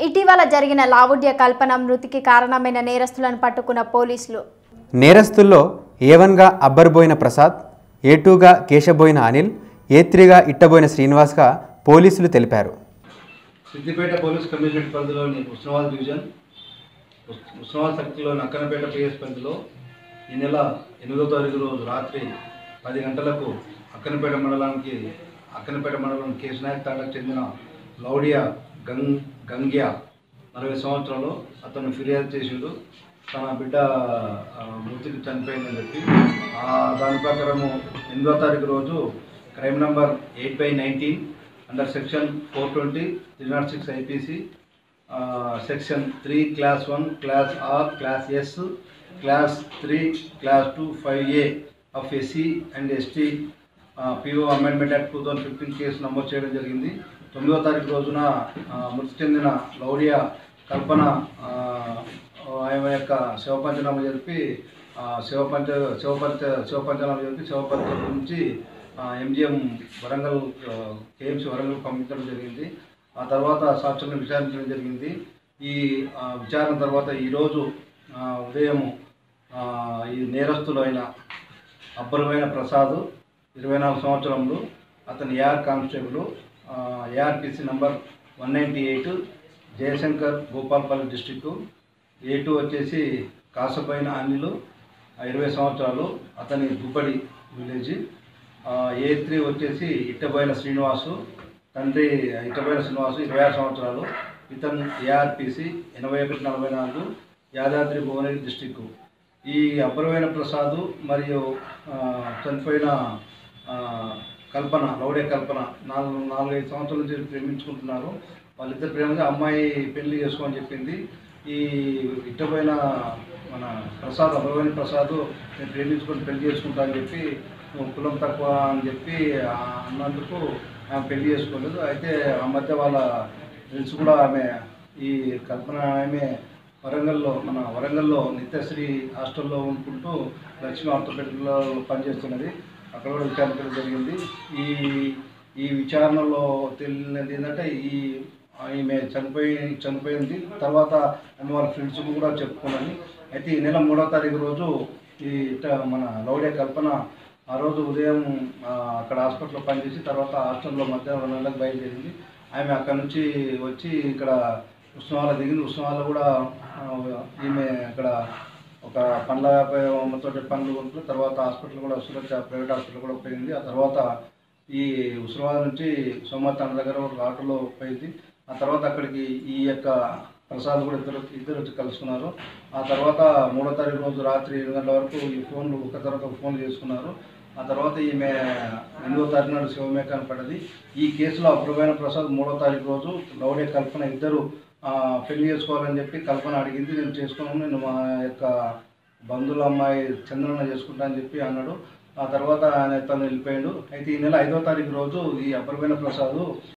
ఇటీవల జరిగిన లావుడ్య కల్పన మృతికి కారణమైన నేరస్తులను పట్టుకున్న పోలీసులు. నేరస్తుల్లో ఏ వన్గా అబ్బర్బోయిన ప్రసాద్ ఏ టూగా కేశబోయిన అనిల్ ఏ త్రీగా ఇట్టబోయిన శ్రీనివాస్గా పోలీసులు తెలిపారు. సిద్దిపేట పోలీస్ కమిషనరేట్ పరిధిలోని ఉస్మానాబాద్ డివిజన్ ఉస్- ఉస్మానాబాద్ సర్కిల్లోని అక్కనపేట పిఎస్ పరిధిలో ఈ నెల ఎనిమిదో తారీఖు రోజు రాత్రి పది గంటలకు అక్కనపేట మండలానికి అక్కనపేట మండలం కేశనాయక్ తాండకు చెందిన లౌడియా గంగ్ గంగ్యా నలభై సంవత్సరాలు అతను ఫిర్యాదు చేసిండు. తన బిడ్డ మృతికి చనిపోయిందని చెప్పి. దాని ప్రకారము ఎనిమిదో తారీఖు రోజు crime number eight by nineteen under section four twenty three naught six IPC section three clause one clause R clause S clause three clause two five A of SC and ST PO amendment act two thousand fifteen case నమోదు చేయడం జరిగింది. తొమ్మిదవ తారీఖు రోజున మృతి చెందిన లౌడియా కల్పన ఆమె యొక్క శివపంచనామా జరిపి శివపంచ శివపంచ శివపంచనామా జరిపి శివపంచ నుంచి ఎంజిఎం వరంగల్ కేఎంసి వరంగల్ పంపించడం జరిగింది. ఆ తర్వాత సాక్షులను విచారించడం జరిగింది. ఈ విచారణ తర్వాత ఈరోజు ఉదయం ఈ నేరస్తులైన అబ్బరమైన ప్రసాద్ ఇరవై నాలుగు సంవత్సరంలో అతని AR constable ARPC number one ninety eight Jayashankar Gopalpalli district A two వచ్చేసి కాసపైన అనిలు ఇరవై సంవత్సరాలు అతని దుబ్బడి విలేజ్. ఏ త్రీ వచ్చేసి ఇట్టబోయిన శ్రీనివాసు తండ్రి ఇట్టబోయిన శ్రీనివాసు ఇరవై ఆరు సంవత్సరాలు. ఇతను ఏఆర్పిసి ఎనభై ఒకటి నలభై నాలుగు యాదాద్రి భువనగిరి డిస్టిక్ ఈ అబ్బరమైన ప్రసాద్ మరియు చనిపోయిన కల్పన లౌడే కల్పన. నాలుగు నాలుగైదు సంవత్సరాల నుంచి ప్రేమించుకుంటున్నారు. వాళ్ళిద్దరు ప్రేమగా అమ్మాయి పెళ్ళి చేసుకోమని చెప్పింది. ఈ ఇట్టపోయిన మన ప్రసాద్ అభయవాణి ప్రసాద్ నేను ప్రేమించుకొని పెళ్ళి చేసుకుంటా అని చెప్పి కులం తక్కువ అని చెప్పి అన్నందుకు ఆమె పెళ్ళి చేసుకోలేదు. అయితే ఆ మధ్య వాళ్ళ ఫ్రెండ్స్ కూడా ఆమె ఈ కల్పన ఆమె వరంగల్లో మన వరంగల్లో నిత్యశ్రీ హాస్టల్లో ఉంటుంటూ లక్ష్మీ ఆర్థోపెడిక్లో పనిచేస్తున్నది. అక్కడ కూడా విచారించడం జరిగింది. ఈ ఈ విచారణలో తెలియనిది ఏంటంటే ఈ ఈమె చనిపోయి చనిపోయింది. తర్వాత ఆమె వాళ్ళ ఫ్రెండ్స్ కూడా చెప్పుకున్నాను అయితే ఈ నెల మూడో తారీఖు రోజు ఈ మన లౌడే కల్పన ఆ రోజు ఉదయం అక్కడ హాస్పిటల్లో పనిచేసి తర్వాత హాస్టల్లో మధ్యాహ్నం రెండు గంటలకు బయలుదేరింది. ఆమె అక్కడ నుంచి వచ్చి ఇక్కడ ఉత్సవాల దిగింది. ఉస్మానాలో కూడా ఈమె అక్కడ ఒక పండ్ల వ్యాపారంతో పనులు కొనుక్కుని తర్వాత హాస్పిటల్ కూడా సురక్ష ప్రైవేట్ హాస్పిటల్ కూడా పోయింది. ఆ తర్వాత ఈ ఉస్మానాబాద్ నుంచి సోమవారం దగ్గర ఒక ఆటోలో పోయింది. ఆ తర్వాత అక్కడికి ఈ యొక్క ప్రసాద్ కూడా ఇద్దరు ఇద్దరు వచ్చి కలుసుకున్నారు. ఆ తర్వాత మూడో తారీఖు రోజు రాత్రి ఏడు గంటల వరకు ఈ ఫోన్లు ఒక తర్వాత ఫోన్లు ఫోన్ చేసుకున్నారు. ఆ తర్వాత ఈమె ఎనిమిదో తారీఖు నాడు శివమే కనపడ్డది ఈ కేసులో అప్రూవైన ప్రసాద్ మూడో తారీఖు రోజు లౌడే కల్పన ఇద్దరు పెళ్ళి చేసుకోవాలని చెప్పి కల్పన అడిగింది. నేను చేసుకున్నాను నేను మా యొక్క బంధువుల అమ్మాయి చంద్రన్న చేసుకుంటా అని చెప్పి అన్నాడు. ఆ తర్వాత ఆయన తను వెళ్ళిపోయాడు. అయితే ఈ నెల ఐదో తారీఖు రోజు ఈ అపరమైన ప్రసాద్